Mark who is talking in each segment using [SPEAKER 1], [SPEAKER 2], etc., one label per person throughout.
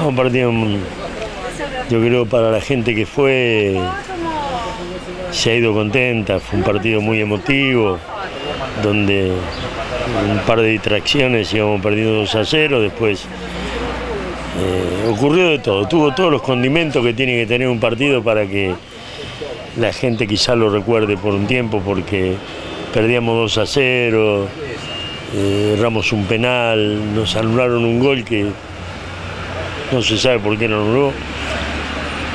[SPEAKER 1] Un partido, mm, yo creo, para la gente que fue, se ha ido contenta. Fue un partido muy emotivo, donde un par de distracciones íbamos perdiendo 2 a 0. Después eh, ocurrió de todo. Tuvo todos los condimentos que tiene que tener un partido para que la gente quizá lo recuerde por un tiempo, porque perdíamos 2 a 0, eh, erramos un penal, nos anularon un gol que no se sabe por qué no anuló,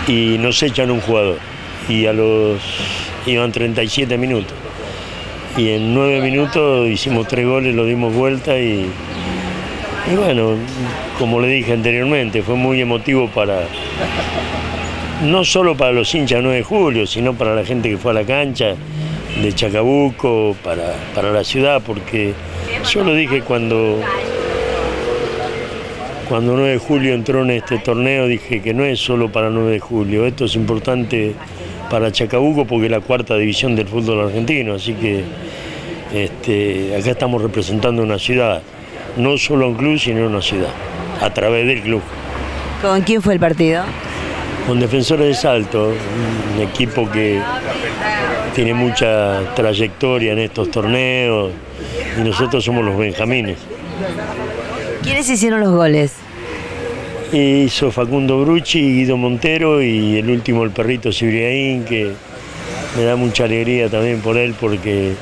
[SPEAKER 1] y nos echan un jugador. Y a los. iban 37 minutos. Y en 9 minutos hicimos tres goles, lo dimos vuelta y. Y bueno, como le dije anteriormente, fue muy emotivo para. No solo para los hinchas 9 de julio, sino para la gente que fue a la cancha de Chacabuco, para, para la ciudad, porque yo lo dije cuando cuando 9 de julio entró en este torneo dije que no es solo para 9 de julio, esto es importante para Chacabuco porque es la cuarta división del fútbol argentino, así que este, acá estamos representando una ciudad, no solo un club, sino una ciudad, a través del club.
[SPEAKER 2] ¿Con quién fue el partido?
[SPEAKER 1] Con Defensores de Salto, un equipo que tiene mucha trayectoria en estos torneos y nosotros somos los benjamines.
[SPEAKER 2] ¿Quiénes hicieron los goles?
[SPEAKER 1] Hizo Facundo Brucci, Guido Montero y el último el perrito Sibriaín, que me da mucha alegría también por él porque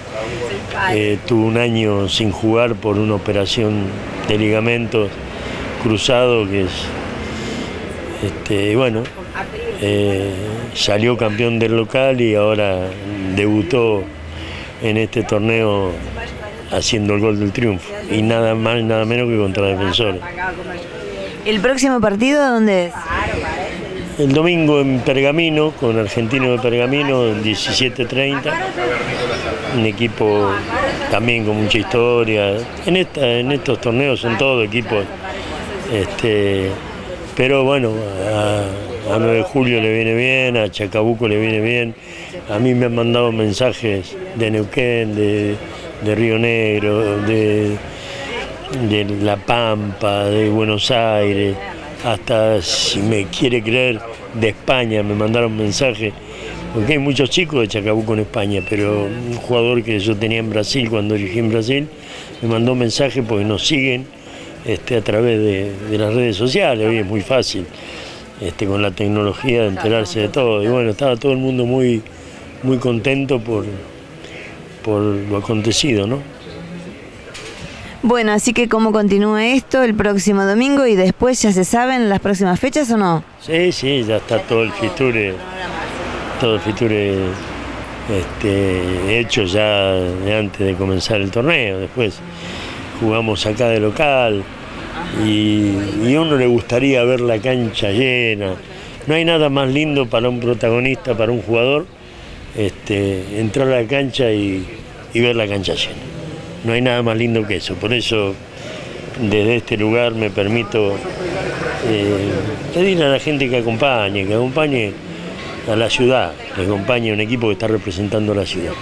[SPEAKER 1] eh, tuvo un año sin jugar por una operación de ligamento cruzado que es este, bueno, eh, salió campeón del local y ahora debutó en este torneo haciendo el gol del triunfo. Y nada más, nada menos que contra Defensores.
[SPEAKER 2] ¿El próximo partido dónde es?
[SPEAKER 1] El domingo en Pergamino, con Argentino de Pergamino, en 17.30. Un equipo también con mucha historia. En, esta, en estos torneos son todos equipos. Este, pero bueno, a, a 9 de julio le viene bien, a Chacabuco le viene bien. A mí me han mandado mensajes de Neuquén, de, de Río Negro, de, de La Pampa, de Buenos Aires, hasta si me quiere creer, de España me mandaron mensajes, porque hay muchos chicos de Chacabuco en España, pero un jugador que yo tenía en Brasil cuando dirigí en Brasil, me mandó mensajes porque nos siguen este, a través de, de las redes sociales, hoy es muy fácil. Este, con la tecnología de enterarse de todo. Y bueno, estaba todo el mundo muy, muy contento por, por lo acontecido, ¿no?
[SPEAKER 2] Bueno, así que cómo continúa esto el próximo domingo y después ya se saben las próximas fechas o no?
[SPEAKER 1] Sí, sí, ya está todo el fiture, todo el fiture este, hecho ya de antes de comenzar el torneo. Después jugamos acá de local y, y a uno le gustaría ver la cancha llena. No hay nada más lindo para un protagonista, para un jugador, este, entrar a la cancha y, ver la cancha llena. No hay nada más lindo que eso. Por eso, desde este lugar me permito eh, pedir a la gente que acompañe, que acompañe a la ciudad, que acompañe a un equipo que está representando a la ciudad.